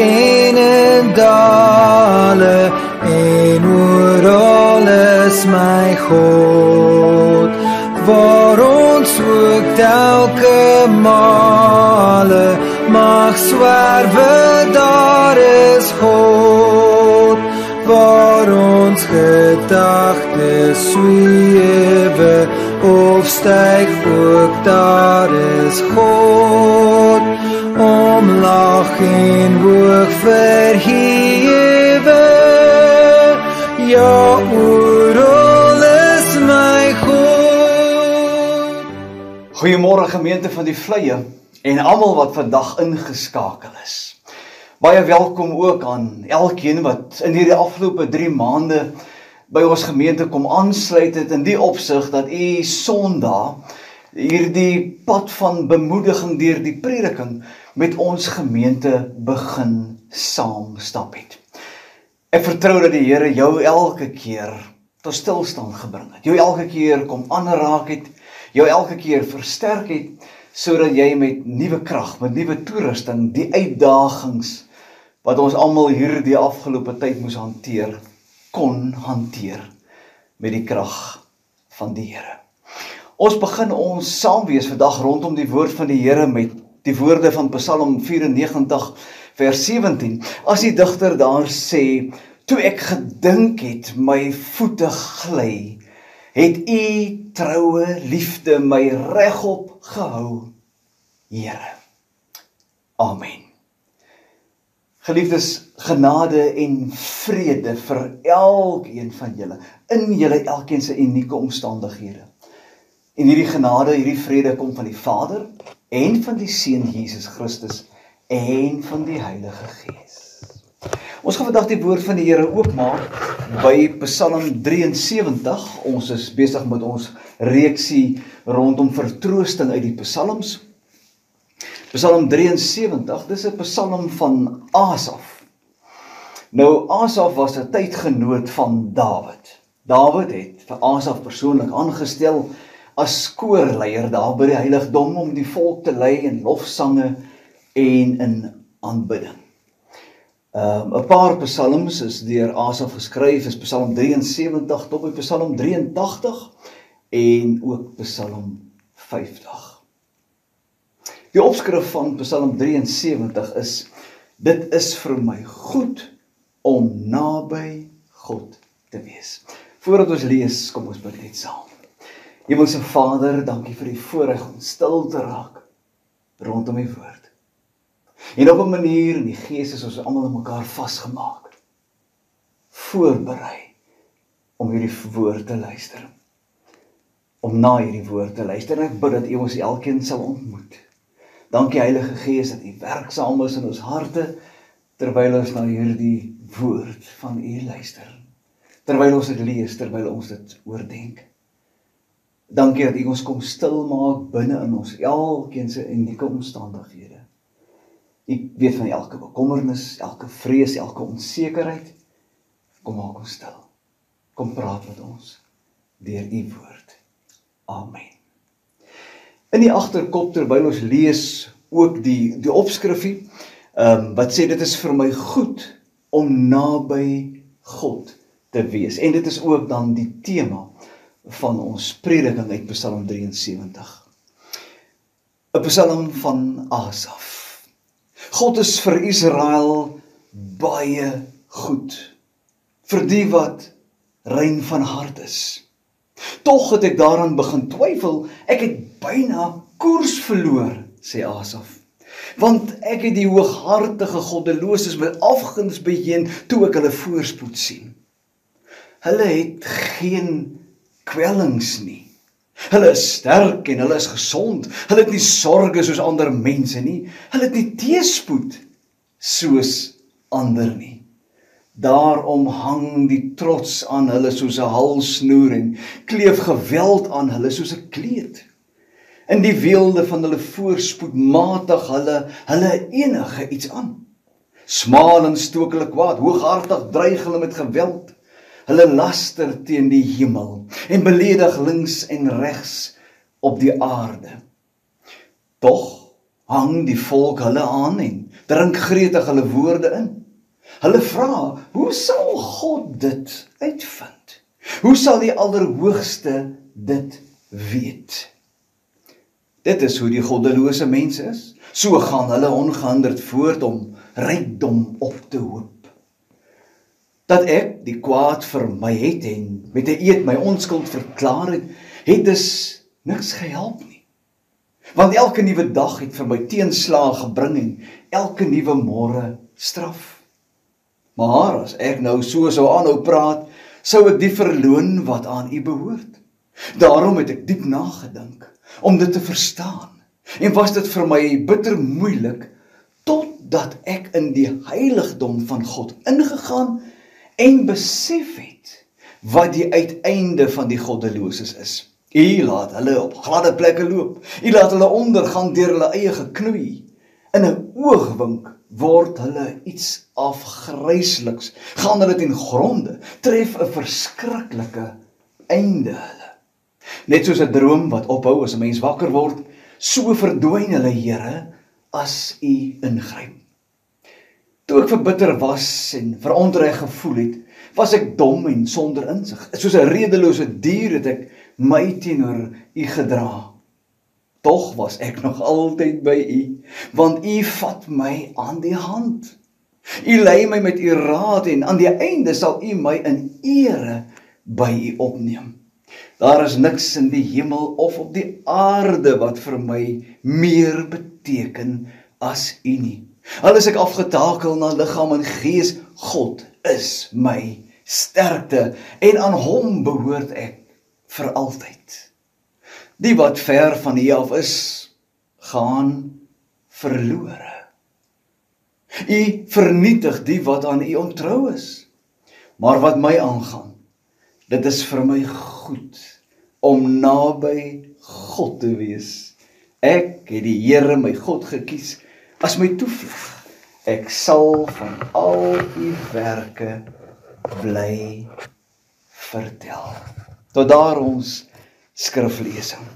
en in dale en oor alles my God. Waar ons ook telke male mag swerwe daar is God. Waar ons gedagtes swewe of styg ook daar is God om lag en hoog verhewe ja oor alles my God Goeiemôre gemeente van die Vlei en almal wat vandag ingeskakel is. Baie welkom ook aan elkeen wat in hierdie afgelope 3 maande by ons gemeente kom aansluit het in die opsig dat u Sondag hierdie pad van bemoediging deur die prediking met ons gemeente begin saam stap het. Ek vertrou dat die Here jou elke keer tot stilstand gebring het. Jou elke keer kom aanraak het, jou elke keer versterk het sodat jy met nuwe krag, met nuwe toerusting die uitdagings wat ons almal hierdie afgelope tyd moes hanteer, kon hanteer met die krag van die Here. Ons begin ons saam wees vandag rondom die woord van die Here met die woorde van Psalm 94 vers 17. As die digter daar sê, toe ek gedink het my voete gly, het u troue liefde my regop gehou. Here. Amen. Geliefdes, genade en vrede vir elkeen van julle in julle elkeen se unieke omstandighede. En hierdie genade, hierdie vrede kom van die Vader en van die Seun Jesus Christus en van die Heilige Gees. Ons gaan vandag die woord van die Here oopmaak by Psalm 73. Ons is besig met ons reeksie rondom vertroosting uit die Psalms. Psalm 73, dis 'n Psalm van Asaf. Nou Asaf was 'n tydgenoot van Dawid. Dawid het vir Asaf persoonlik aangestel as koorleier daar by die heiligdom om die volk te lei in lofsange en in aanbidding. Um 'n paar psalms is deur Asaf geskryf, is Psalm 73 tot by Psalm 83 en ook Psalm 50. Die opskrif van Psalm 73 is dit is vir my goed om naby God te wees. Voordat ons lees, kom ons bid net saam. Hemelse Vader, dankie vir die voorreg om stil te raak rondom u woord. En op 'n manier in die gees is ons almal in mekaar vasgemaak. Voorberei om hierdie woord te luister. Om na hierdie woord te luister en ek bid dat u ons elkeen sal ontmoet. Dankie Heilige Gees dat u werksaam is in ons harte terwyl ons na hierdie woord van u luister. Terwyl ons dit lees, terwyl ons dit oordink. Dankie dat u ons kom stil maak binne in ons elkeen se unieke omstandighede. U weet van elke bekommernis, elke vrees, elke onsekerheid. Kom maak ons stil. Kom praat met ons deur u woord. Amen. In die agterkop terwyl ons lees ook die die opskrifie, ehm um, wat sê dit is vir my goed om naby God te wees. En dit is ook dan die tema van ons prediking uit Psalm 73. 'n Psalm van Asaf. God is vir Israel baie goed. Vir die wat rein van hart is. Tog het ek daaraan begin twyfel. Ek het byna koers verloor, sê Asaf. Want ek het die hooghartige goddeloses met afguns beheen toe ek hulle voorspoed sien. Hulle het geen kwellings nie. Hulle is sterk en hulle is gesond. Hulle het nie sorges soos ander mense nie. Hulle het nie teëspoed soos ander nie. Daarom hang die trots aan hulle soos 'n halsnoer en kleef geweld aan hulle soos 'n kleed. In die weelde van hulle voorspoed matig hulle hulle enige iets aan. Smaal en stook hulle kwaad, hooghartig dreig hulle met geweld. Hulle laster teen die hemel en beledig links en regs op die aarde. Tog hang die volk hulle aan en drink gretig hulle woorde in. Hulle vra, "Hoe sal God dit uitvind? Hoe sal die Allerhoogste dit weet?" Dit is hoe die goddelose mense is. So gaan hulle ongehinderd voort om rykdom op te hoop. Dat ek die kwaad vir my het en met 'n eed my onskuld verklaar het, het dus niks gehelp nie. Want elke nuwe dag het vir my teenslae gebring en elke nuwe môre straf. Maar as ek nou so sou aanhou praat, sou ek die verloon wat aan u behoort. Daarom het ek diep nagedink om dit te verstaan. En was dit vir my bitter moeilik totdat ek in die heiligdom van God ingegaan en besef het wat die uiteinde van die goddeloses is. U laat hulle op gladde plekke loop. U laat hulle ondergaan deur hulle eie geknoei. In 'n oogwink word hulle iets afgrysliks. Gaan hulle ten gronde, tref 'n verskriklike einde hulle. Net soos 'n droom wat ophou as 'n mens wakker word, so verdwyn hulle, Here, as U ingryp. Toe ek verbitter was en verontreg gevoel het, was ek dom en sonder insig. Soos 'n redelose dier het ek my teenoor U gedra. Tog was ek nog altyd by U, want U vat my aan die hand. U lei my met U raad en aan die einde sal U my in ere by U opneem. Daar is niks in die hemel of op die aarde wat vir my meer beteken as U nie. Al is ek afgetakel na liggaam en gees, God is my sterkte en aan hom behoort ek vir altyd. Die wat ver van U af is, gaan verlore. U vernietig die wat aan U ontrou is. Maar wat my aangaan, dit is vir my goed om naby God te wees. Ek het die Here my God gekies as my toevlug. Ek sal van al u werke bly vertel. Tot daar ons skriflesing.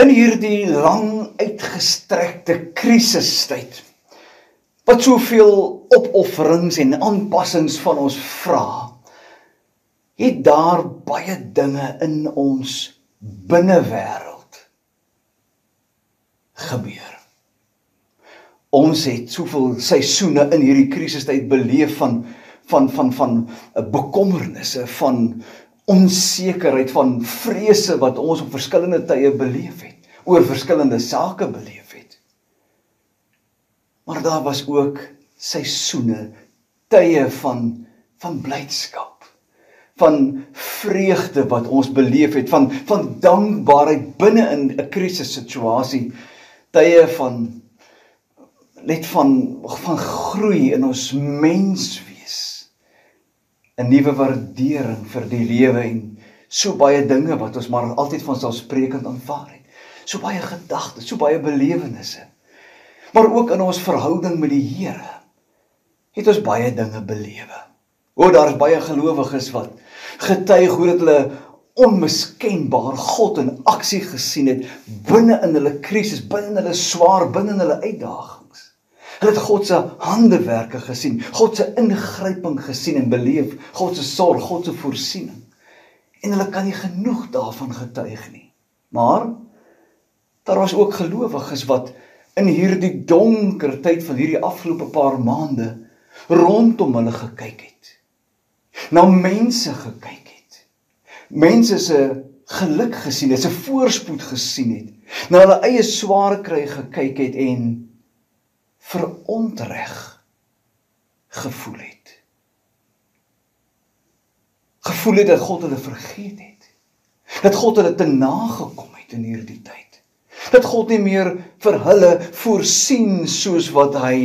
In hierdie lang uitgestrekte krisistyd wat soveel opofferings en aanpassings van ons vra, het daar baie dinge in ons binnewêreld gebeur. Ons het soveel seisoene in hierdie krisistyd beleef van van van van bekommernisse, van onsekerheid, van vrese wat ons op verskillende tye beleef het, oor verskillende sake beleef het. Maar daar was ook seisoene, tye van van blydskap, van vreugde wat ons beleef het, van van dankbaarheid binne in 'n krisissituasie, tye van net van van groei in ons menswees. 'n Nuwe waardering vir die lewe en so baie dinge wat ons maar altyd van selfsprekend aanvaar het. So baie gedagtes, so baie belewennisse maar ook in ons verhouding met die Here het ons baie dinge belewe. O, daar's baie gelowiges wat getuig hoe dit hulle onmiskenbaar God in aksie gesien het binne in hulle krisis, binne in hulle swaar, binne in hulle uitdagings. Hulle het God se handewerke gesien, God se ingryping gesien en beleef, God se sorg, God se voorsiening. En hulle kan nie genoeg daarvan getuig nie. Maar daar was ook gelowiges wat in hierdie donker tyd van hierdie afgelope paar maande rondom hulle gekyk het. Na mense gekyk het. Mense se geluk gesien het, se voorspoed gesien het. Na hulle eie sware kry gekyk het en verontreg gevoel het. Gevoel het dat God hulle vergeet het. Dat God hulle te nagekom het in hierdie tyd dat God nie meer vir hulle voorsien soos wat hy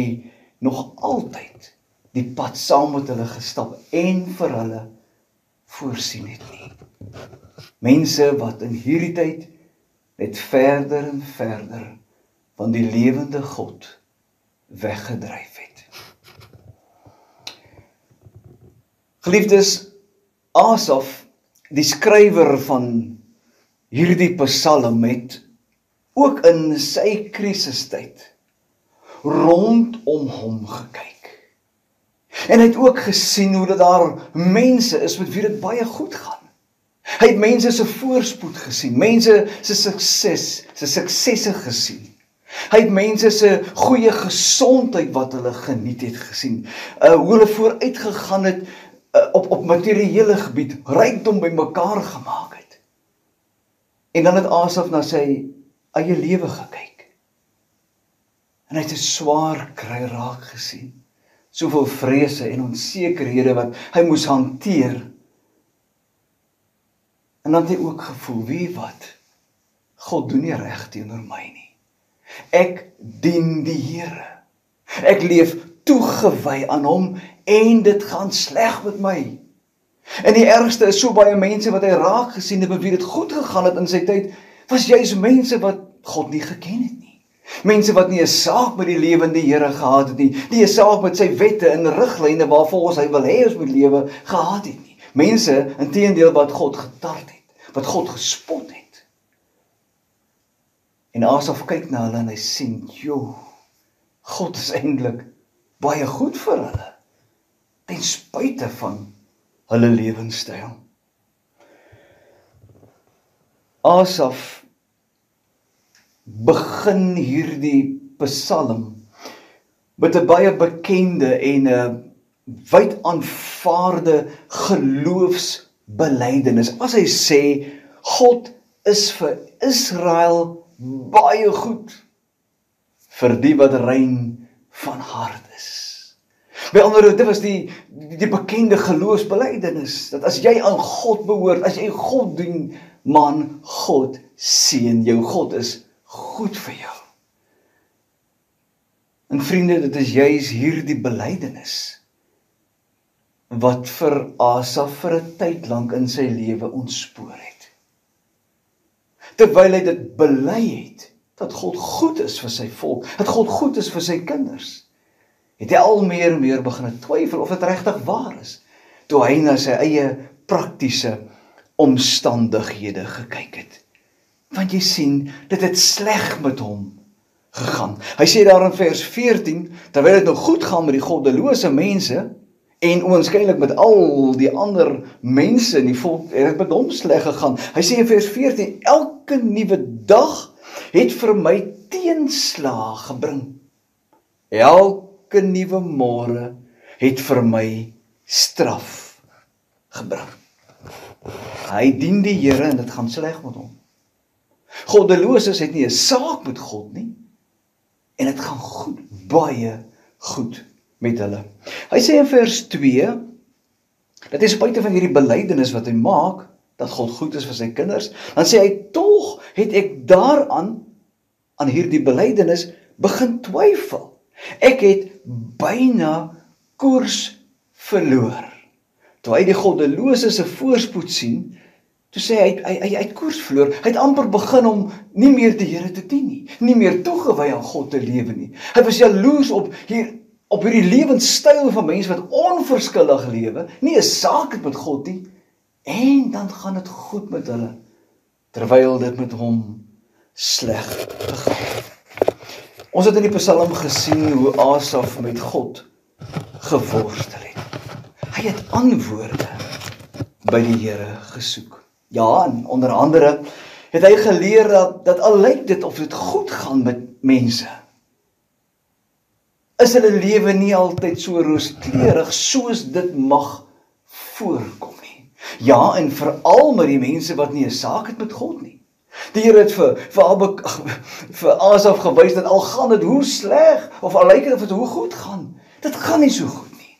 nog altyd die pad saam met hulle gestap en vir hulle voorsien het nie. Mense wat in hierdie tyd net verder en verder van die lewende God weggedryf het. Geliefdes, Asaf, die skrywer van hierdie Psalm met ook in sy krisistyd rondom hom gekyk. En hy het ook gesien hoe dat daar mense is met wie dit baie goed gaan. Hy het mense se voorspoed gesien, mense se sukses, se suksesse gesien. Hy het mense se goeie gesondheid wat hulle geniet het gesien. Uh hoe hulle vooruit gegaan het uh, op op materiële gebied, rykdom bymekaar gemaak het. En dan het Asaf na sy eie lewe gekyk. En hy het 'n swaar kry raak gesien. Soveel vrese en onsekerhede wat hy moes hanteer. En dan het hy ook gevoel, wie wat? God doen nie reg teenoor my nie. Ek dien die Here. Ek leef toegewy aan hom en dit gaan sleg met my. En die ergste is so baie mense wat hy raak gesien het met wie dit goed gegaan het in sy tyd, was juis mense wat God nie geken het nie. Mense wat nie 'n saak met die lewende Here gehad het nie, nie 'n saak met sy wette en riglyne waarvolgens hy wil hê ons moet lewe gehad het nie. Mense inteendeel wat God getart het, wat God gespot het. En Asaf kyk na hulle en hy sien, "Jo, God is eintlik baie goed vir hulle." Ten spyte van hulle lewenstyl. Asaf begin hierdie Psalm met 'n baie bekende en 'n wyd aanvaarde geloofsbelijdenis. As hy sê God is vir Israel baie goed vir die wat rein van hart is. By ander woorde, dit was die die bekende geloofsbelijdenis dat as jy aan God behoort, as jy God dien, man, God seën jou. God is goed vir jou. En vriende, dit is juis hierdie belydenis wat vir Asaf vir 'n tyd lank in sy lewe ontspoor het. Terwyl hy dit bely het dat God goed is vir sy volk, dat God goed is vir sy kinders, het hy al meer en meer begin twyfel of dit regtig waar is toe hy na sy eie praktiese omstandighede gekyk het want jy sien dit het sleg met hom gegaan. Hy sê daar in vers 14 terwyl dit nou goed gaan met die goddelose mense en oënskynlik met al die ander mense in die volk het dit met hom sleg gegaan. Hy sê in vers 14 elke nuwe dag het vir my teenslaag gebring. Elke nuwe môre het vir my straf gebring. Hy dien die Here en dit gaan sleg met hom. Goddeloses het nie 'n saak met God nie. En dit gaan goed, baie goed met hulle. Hy sê in vers 2 dat hy spite van hierdie belydenis wat hy maak dat God goed is vir sy kinders, dan sê hy tog het ek daaraan aan hierdie belydenis begin twyfel. Ek het byna koers verloor. Toe hy die goddeloses se voorspoed sien, Toe sê hy hy hy het koers verloor. Hy het amper begin om nie meer die Here te dien nie, nie meer toegewy aan God te lewe nie. Hy was jaloers op hier op hierdie lewenstyl van mense wat onverskillig lewe, nie 'n saak het met God nie. En dan gaan dit goed met hulle terwyl dit met hom sleg gegaan. Ons het in die Psalm gesien hoe Asaf met God geworstel het. Hy het antwoorde by die Here gesoek. Ja, en onder andere het hy geleer dat dat al lyk dit of dit goed gaan met mense is hulle lewe nie altyd so rooskleurig soos dit mag voorkom nie. Ja, en veral met die mense wat nie 'n saak het met God nie. Die Here het vir vir al vir Asaf gewys dat al gaan dit hoe sleg of al lyk dit of dit hoe goed gaan, dit gaan nie so goed nie.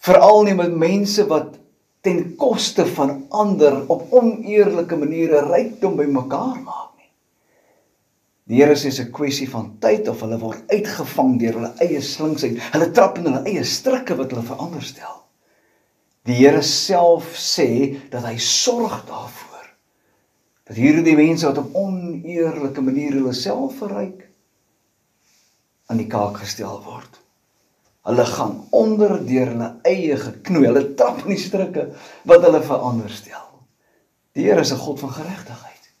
Veral nie met mense wat ten koste van ander op oneerlike maniere rykdom bymekaar maak nie. Die Here sê dis 'n kwessie van tyd of hulle word uitgevang deur hulle eie slinksheid. Hulle trap in hulle eie strikke wat hulle verander stel. Die Here self sê dat hy sorg daarvoor dat hierdie mense wat op oneerlike maniere hulle self verryk aan die kaak gestel word. Hulle gaan onder deur hulle eie geknoei. Hulle trap in die strikke wat hulle verander stel. Die Here is 'n God van geregtigheid.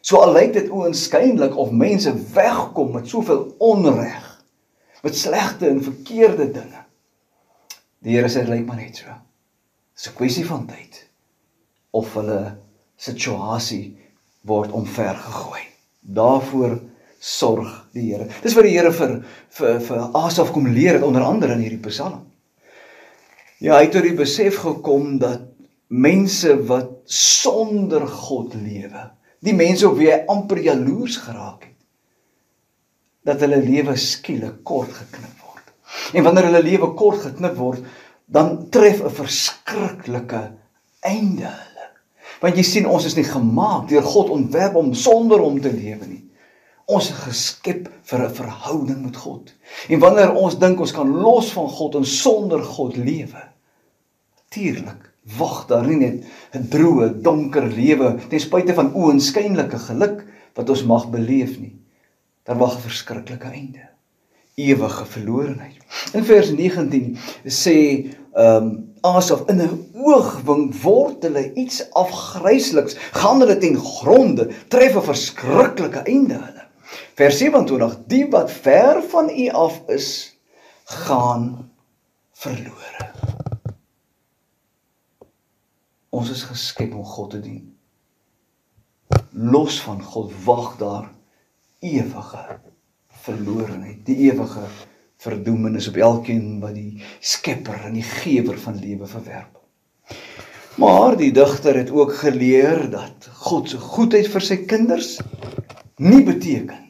So al lyk dit oënskynlik of mense wegkom met soveel onreg, met slegte en verkeerde dinge. Die Here sê dit lyk maar net so. Dis 'n kwessie van tyd of hulle situasie word omvergegooi. Daarvoor sorg die Here. Dis wat die Here vir vir vir Asaf kom leer het onder andere in hierdie Psalm. Ja, hy het tot die besef gekom dat mense wat sonder God lewe die mense op wie hy amper jaloers geraak het dat hulle lewe skielik kort geknip word. En wanneer hulle lewe kort geknip word, dan tref 'n verskriklike einde hulle. Want jy sien ons is nie gemaak deur God ontwerp om sonder hom te lewe nie. Ons is geskep vir 'n verhouding met God. En wanneer ons dink ons kan los van God en sonder God lewe, natuurlik wag daar nie net 'n droë, donker lewe ten spyte van oënskynlike geluk wat ons mag beleef nie. Daar wag 'n verskriklike einde. Ewige verlorenheid. In vers 19 sê ehm um, asof in 'n oogwink word hulle iets afgrysliks, gaan hulle ten gronde, tref 'n verskriklike einde hulle. Vers 27: Die wat ver van U af is, gaan verlore. Ons is geskep om God te dien. Los van God wag daar ewige verlorenheid, die ewige verdoemenis op elkeen wat die skepper en die gewer van lewe verwerp. Maar die digter het ook geleer dat God se goedheid vir sy kinders nie beteken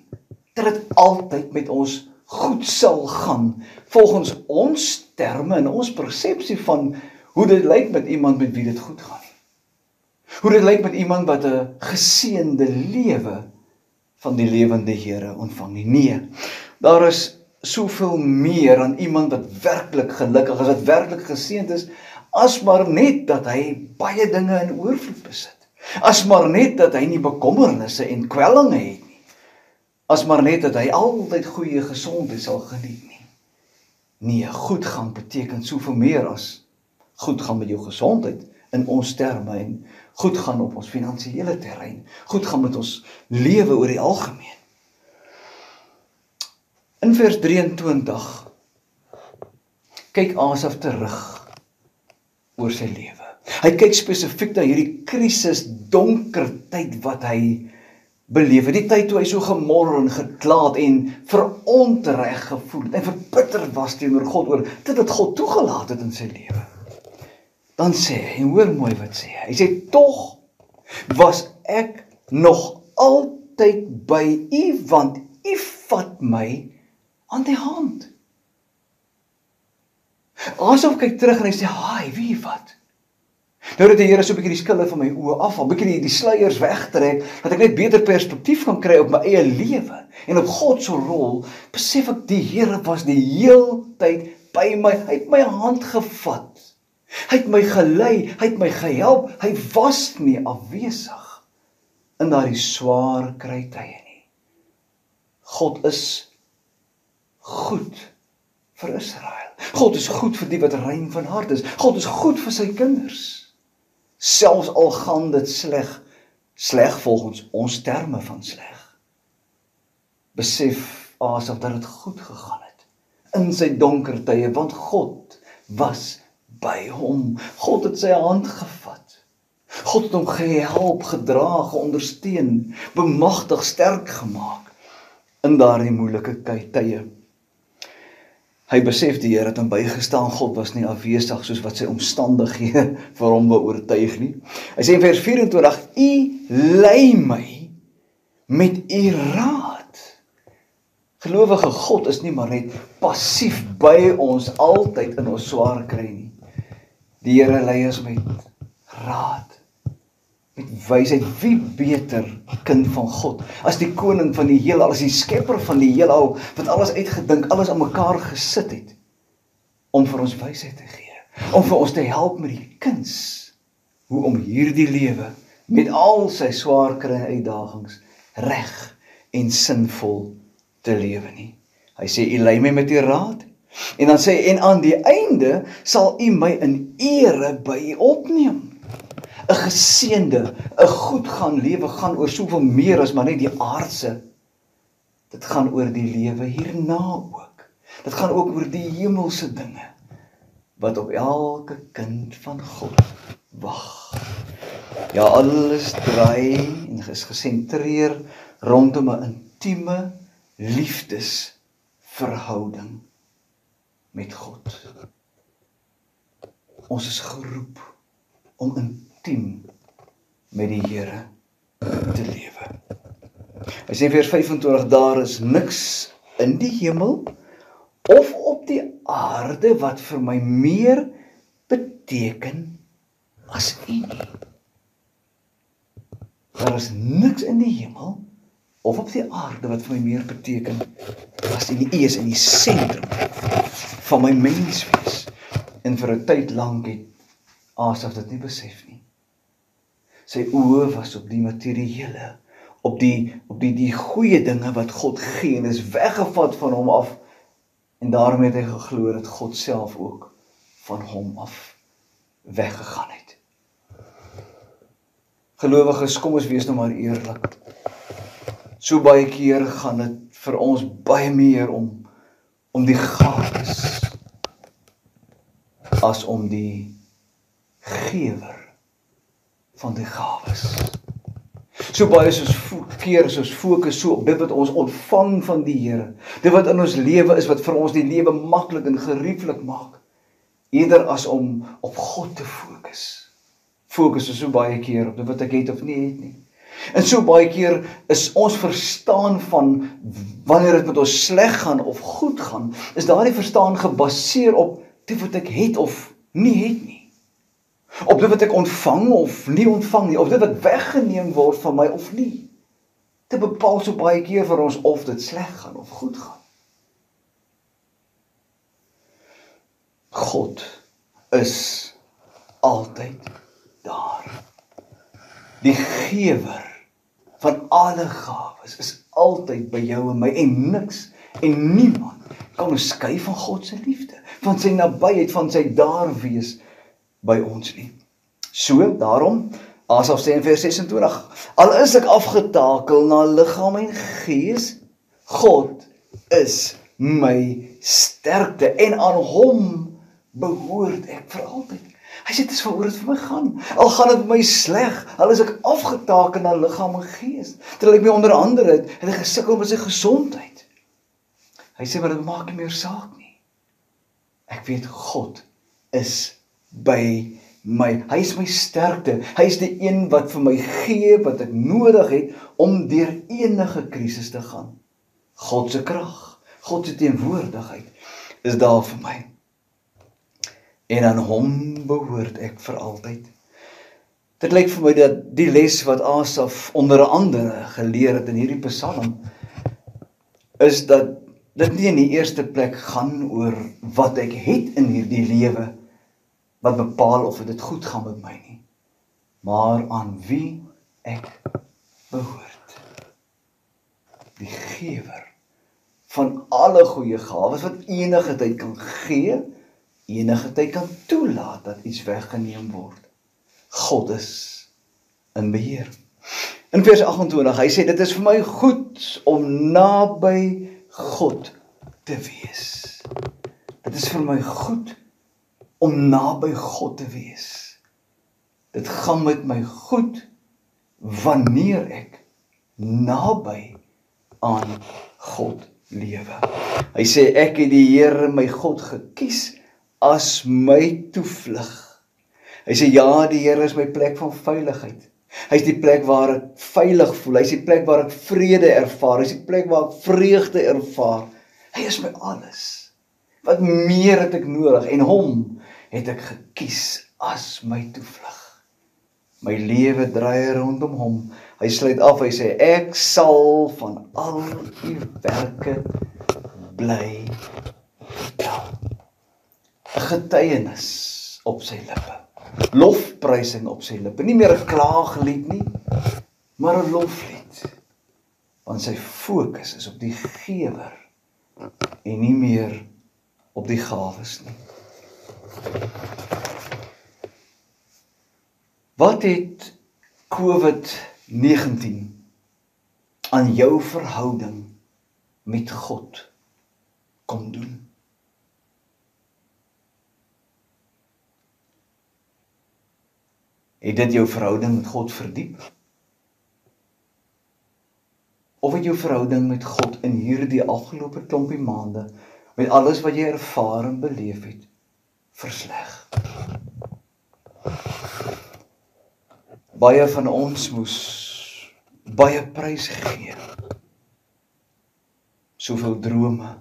dat dit altyd met ons goed sal gaan volgens ons terme en ons persepsie van hoe dit lyk met iemand met wie dit goed gaan nie. Hoe dit lyk met iemand wat 'n geseënde lewe van die lewende Here ontvang nie. Nee. Daar is soveel meer aan iemand wat werklik gelukkig is, wat werklik geseënd is, as maar net dat hy baie dinge in oorvloed besit. As maar net dat hy nie bekommernisse en kwellinge het. As maar net dat hy altyd goeie gesondheid sal geniet nie. Nee, goed gaan beteken soveel meer as goed gaan met jou gesondheid in ons terme en goed gaan op ons finansiële terrein, goed gaan met ons lewe oor die algemeen. In vers 23 kyk Asaf terug oor sy lewe. Hy kyk spesifiek na hierdie krisis donker tyd wat hy beleef. Die tyd toe hy so gemor en geklaat en verontreg gevoel het en verbitter was teenoor God oor dit wat God toegelaat het in sy lewe dan sê hy, en hoor mooi wat sê hy. Hy sê tog was ek nog altyd by u want u vat my aan die hand. Asof kyk terug en hy sê, "Haai, wie wat?" Nou dat die Here so 'n bietjie die skille van my oë afhaal, bietjie die, die sluiers wegtrek, dat ek net beter perspektief kan kry op my eie lewe en op God se rol, besef ek die Here was die heeltyd by my. Hy het my hand gevat. Hy het my gelei, hy het my gehelp. Hy was nie afwesig in daardie swaar krytye nie. God is goed vir Israel. God is goed vir die wat rein van hart is. God is goed vir sy kinders. Selfs al gaan dit sleg, sleg volgens ons terme van sleg. Besef asof dit goed gegaan het in sy donker tye want God was by hom. God het sy hand gevat. God het hom gehelp, gedra, geondersteun, bemagtig, sterk gemaak in daardie moeilike tye. Hy besef die Here het hom bygestaan. God was nie afwesig soos wat sy omstandighede vir hom wou oortuig nie. Hy sê in vers 24: "U lei my met u raad." Gelowige God is nie maar net passief by ons altyd in ons swaar kry nie. Die Here lei ons met raad, met wysheid. Wie beter kind van God as die koning van die heelal, as die skepper van die heelal wat alles uitgedink, alles aan mekaar gesit het om vir ons wysheid te gee, om vir ons te help met die kuns hoe om hierdie lewe met al sy swaar kry en uitdagings reg en sinvol te lewe nie. Hy sê u lei my met u raad En dan sê en aan die einde sal u my in ere by u opneem. 'n geseënde, 'n goed gaan lewe gaan oor soveel meer as maar net die aardse. Dit gaan oor die lewe hierna ook. Dit gaan ook oor die hemelse dinge wat op elke kind van God wag. Ja, alles draai en is gesentreer rondom 'n intieme liefdesverhouding met God. Ons is geroep om intiem met die Here te lewe. Hy sê vers 25 daar is niks in die hemel of op die aarde wat vir my meer beteken as U nie. Daar is niks in die hemel of op die aarde wat vir my meer beteken as U nie. U is in die sentrum van my menswees. En vir 'n tyd lank het Asaf dit nie besef nie. Sy oë was op die materiële, op die op die die goeie dinge wat God gee en is weggevat van hom af. En daarmee het hy geglo dat God self ook van hom af weggegaan het. Gelowiges, kom ons wees nou maar eerlik. So baie keer gaan dit vir ons baie meer om om die gawes as om die gewer van die gawes. So baie soos keer soos fokus so op dit wat ons ontvang van die Here. Dit wat in ons lewe is wat vir ons die lewe maklik en gerieflik maak eerder as om op God te fokus fokus so baie keer op wat ek het of nie het nie. En so baie keer is ons verstaan van wanneer dit met ons sleg gaan of goed gaan, is daardie verstaan gebaseer op dit wat ek het of nie het nie. Op dit wat ek ontvang of nie ontvang nie, of dit wat weggeneem word van my of nie. Dit bepaal so baie keer vir ons of dit sleg gaan of goed gaan. God is altyd daar. Die gewer van alle gawes is altyd by jou en my en niks en niemand kan ons skei van God se liefde, van sy nabyheid, van sy daar wees by ons nie. So daarom Asaf sê in vers 26: Al is ek afgetakel na liggaam en gees, God is my sterkte en aan hom behoort ek vir altyd. Hy sê dit is waaroor dit vir my gaan. Al gaan dit my sleg, al is ek afgetake na liggaam en gees, terwyl ek my onder andere het, het ek gesukkel met sy gesondheid. Hy sê maar dit maak nie meer saak nie. Ek weet God is by my. Hy is my sterkte. Hy is die een wat vir my gee wat ek nodig het om deur enige krisis te gaan. God se krag, God se teenwoordigheid is daar vir my en aan hom behoort ek vir altyd. Dit lyk vir my dat die les wat Asaf onder andere geleer het in hierdie Psalm is dat dit nie in die eerste plek gaan oor wat ek het in hierdie lewe wat bepaal of dit goed gaan met my nie, maar aan wie ek behoort. Die gewer van alle goeie gawes wat enige tyd kan gee enige tyd kan toelaat dat iets weggeneem word. God is in beheer. In vers 28, hy sê dit is vir my goed om naby God te wees. Dit is vir my goed om naby God te wees. Dit gaan met my goed wanneer ek naby aan God lewe. Hy sê ek het die Here my God gekies as my toevlug. Hy sê ja, die Here is my plek van veiligheid. Hy's die plek waar ek veilig voel. Hy's die plek waar ek vrede ervaar. Hy's die plek waar ek vreugde ervaar. Hy is my alles. Wat meer het ek nodig en hom het ek gekies as my toevlug. My lewe draai rondom hom. Hy sluit af. Hy sê ek sal van al u werke bly vertel. 'n getuienis op sy lippe. Lofprysing op sy lippe. Nie meer 'n klaaglied nie, maar 'n loflied. Want sy fokus is op die gewer en nie meer op die gawes nie. Wat het COVID-19 aan jou verhouding met God kom doen? Het dit jou verhouding met God verdiep? Of het jou verhouding met God in hierdie afgelope klompie maande met alles wat jy ervaar en beleef het versleg? Baie van ons moes baie prys gee. Soveel drome,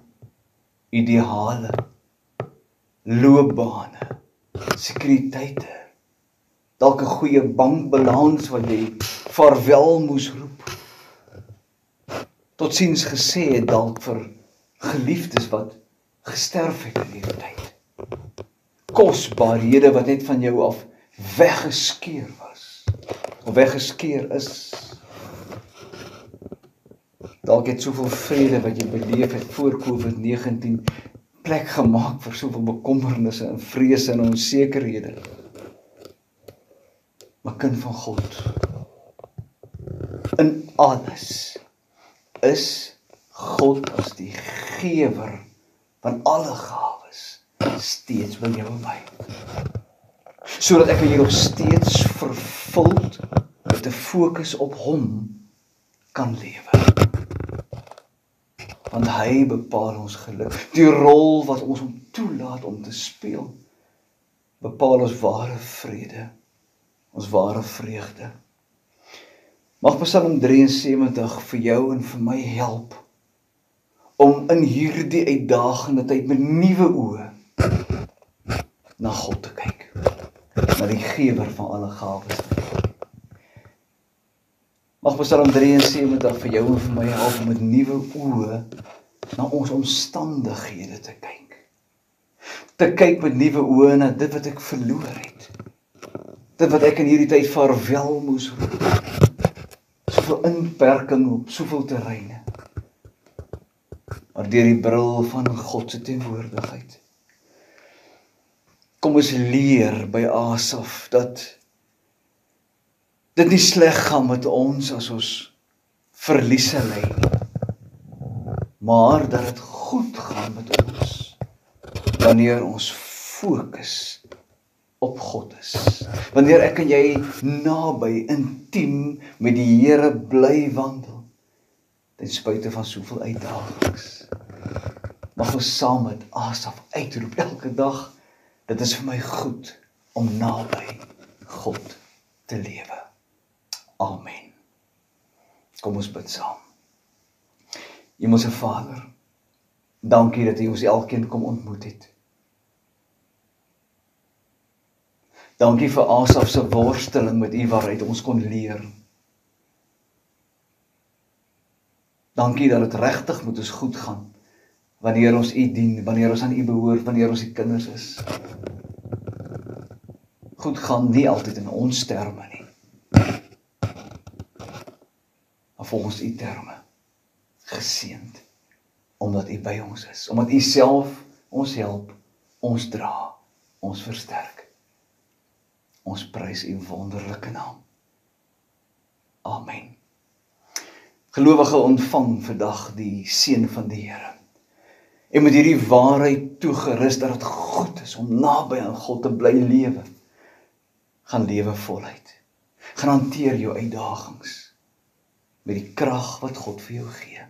ideale, loopbane, sekuriteite dalk 'n goeie bankbalans wat jy vaarwel moes roep. Totsiens gesê het dalk vir geliefdes wat gesterf het in hierdie tyd. Kosbarehede wat net van jou af weggeskeur was of weggeskeur is. Dalk het soveel vrede wat jy beleef het voor COVID-19 plek gemaak vir soveel bekommernisse en vrese en onsekerhede maar kind van God. In alles is God as die gewer van alle gawes steeds wil jou en my. Sodat ek hier nog steeds vervuld met 'n fokus op hom kan lewe. Want hy bepaal ons geluk. Die rol wat ons hom toelaat om te speel bepaal ons ware vrede ons ware vreugde. Mag Psalm 73 vir jou en vir my help om in hierdie uitdagende tyd met nuwe oë na God te kyk. Na die gewer van alle gawes. Mag Psalm 73 vir jou en vir my help om met nuwe oë na ons omstandighede te kyk. Te kyk met nuwe oë na dit wat ek verloor het dit wat ek in hierdie tyd vaarwel moes roep. Soveel inperking op soveel terreine. Maar deur die bril van God se teenwoordigheid. Kom ons leer by Asaf dat dit nie sleg gaan met ons as ons verliese lê nie. Maar dat dit goed gaan met ons wanneer ons fokus op God is. Wanneer ek en jy naby intiem met die Here bly wandel ten spyte van soveel uitdagings. Mag ons saam met Asaf uitroep elke dag dit is vir my goed om naby God te lewe. Amen. Kom ons bid saam. Hemelse Vader, dankie dat U ons elkeen kom ontmoet het. Dankie vir Asaf se worsteling met u waaruit ons kon leer. Dankie dat dit regtig met ons goed gaan wanneer ons u dien, wanneer ons aan u behoort, wanneer ons u kinders is. Goed gaan nie altyd in ons terme nie. Maar volgens u terme geseend omdat u by ons is, omdat u self ons help, ons dra, ons versterk. Ons prys u wonderlike naam. Amen. Gelowige ontvang vandag die seën van die Here. En met hierdie waarheid toegerus dat dit goed is om naby aan God te bly lewe. Gaan lewe voluit. Gaan hanteer jou uitdagings met die krag wat God vir jou gee.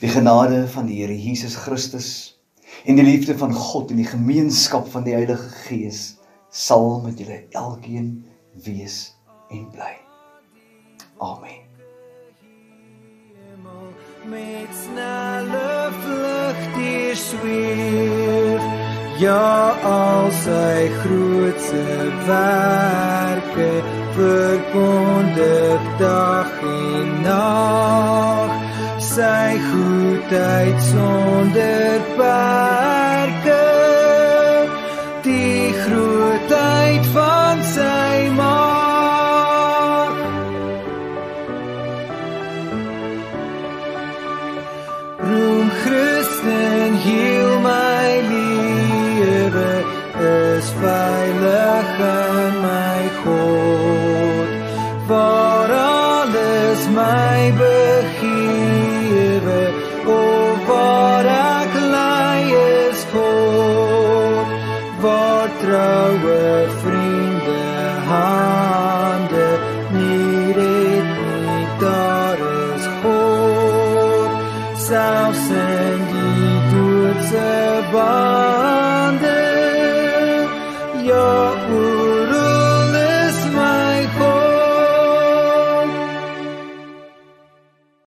Die genade van die Here Jesus Christus en die liefde van God en die gemeenskap van die Heilige Gees sal met julle elkeen wees en bly. Amen. Met snelle vlug die sweef Ja al sy grootse werke verkondig dag en nag sy goedheid sonder perke